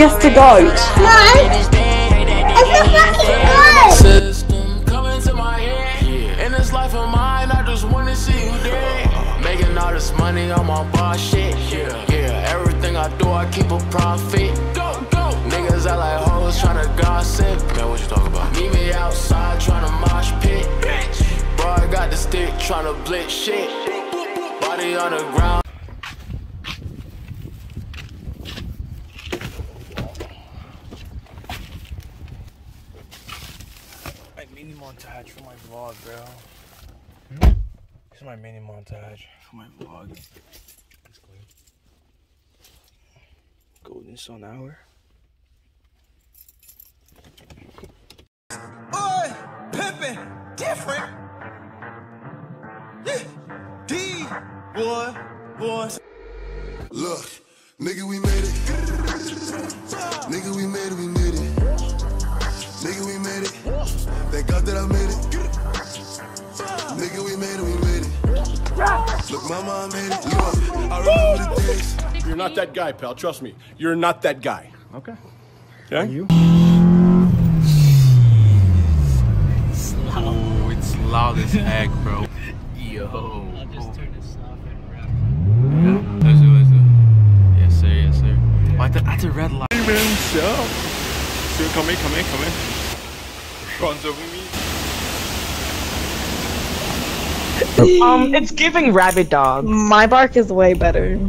just a goat. No, it's a fucking goat. System coming to my head. In this life of mine, I just wanna see you dead. Making all this money on my boss shit. Yeah, yeah. Everything I do, I keep a profit. Go, go. Niggas I like hoes tryna gossip. Man, what you talk about? Meet me outside tryna mosh pit. Bitch. Bro, I got the stick tryna blitz shit. Body on the ground. Mini montage for my vlog, bro. Hmm? This is my mini montage for my vlog. Golden Sun Hour. Boy, pimpin', different. Yeah. D, boy, boy. Look, nigga, we made it. Nigga, we made it, we made it. Mama, made it. Look, I remember the days. You're not that guy, pal. Trust me. You're not that guy. Okay. Okay? You? Oh, it's loud as heck, bro. Yo. I'll just oh. turn this off and rap. Yeah, let's do, let's do. Yes, sir, yes, sir. Oh, at the, at red light. Hey, man, so. So, come in, come in, come in. Runs over me. Um, it's giving rabbit dog. My bark is way better. Hey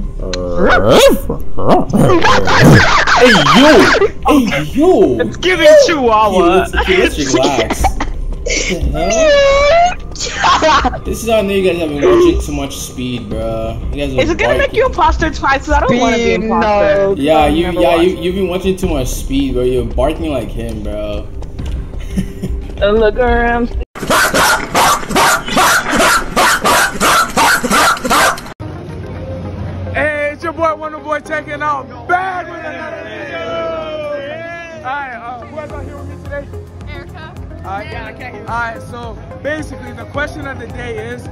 you! Hey you! It's giving chihuahua. Okay, let's, relax. this is how I know you guys have been watching too much speed, bro. You guys Is it gonna make you imposter twice? I don't want to be imposter. No, Yeah, you never yeah watch. you you've been watching too much speed, bro. You're barking like him, bro. And look around. boy Wonder Boy taking out bad with another video. Alright, uh, who else out here with me today? Erica. Alright, yeah, I can't hear. Alright, so basically the question of the day is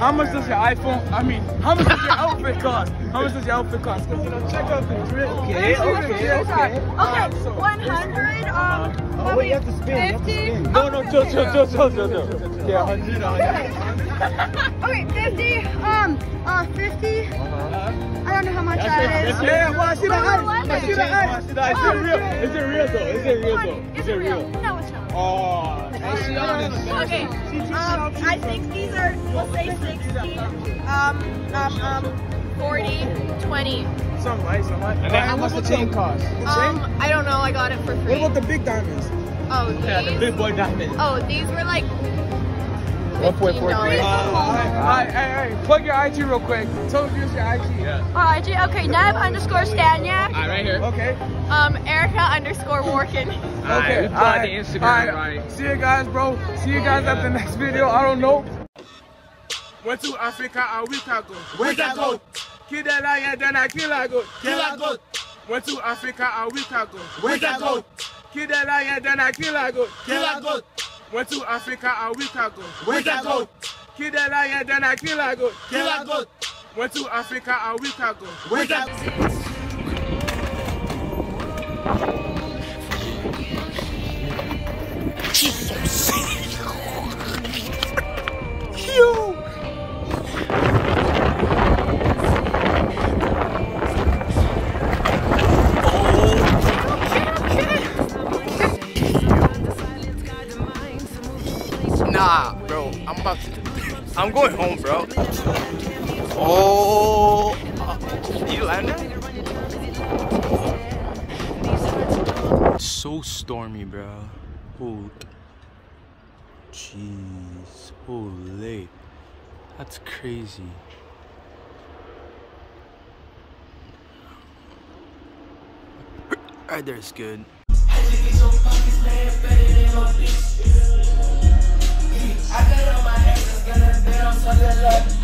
how much does your iPhone, I mean, how much does your outfit cost? How much does your outfit cost? Because, you know, check out the really. Okay, okay, okay. Okay, 100, um, Oh, wait, you have to spin. 50. No, no, chill, chill, chill, chill, chill, chill. Yeah, 100, 100. Okay, 50, um, uh, 50. I don't know how much that is. Yeah, well, I see the Oh, ice. I see the ice. Is it real? Is it real though? Is it real though? Is it real? No, it's not. Oh, hey, she honest. Okay, um, I think these are, we'll say 60, um, um, um, 40, 20. Some light, some light. And then how much the chain cost? The chain? Um, I don't know, I got it for free. What about the big diamonds? Oh, these? Yeah, the big boy diamonds. Oh, these were like $1.43. $15. Alright, hey, hey, plug your IG real quick. Tell them use your IG. Yeah. Oh, IG, okay, Neb underscore Stanyak. Alright, right here. Okay. Um, Erica underscore Workin. Okay. we plug the Instagram alright. right. See you guys, bro. See you guys at the next video. I don't know. Went to Africa a week ago. Week ago. Kill the lion, then I kill a goat. Kill a goat. Went to Africa a week ago. Week ago. Kill the lion, then I kill a goat. Kill a goat. Went to Africa a week ago. Week ago. Kill the lion, then I kill a goat. Kill a goat. Went to Africa a week ago. Week ago. Nah, bro. I'm about to. I'm going home, bro. Oh. You landed? So stormy, bro. Oh. Jeez. Holy. That's crazy. Right there's good. I get on my ass, just get a bit on something love.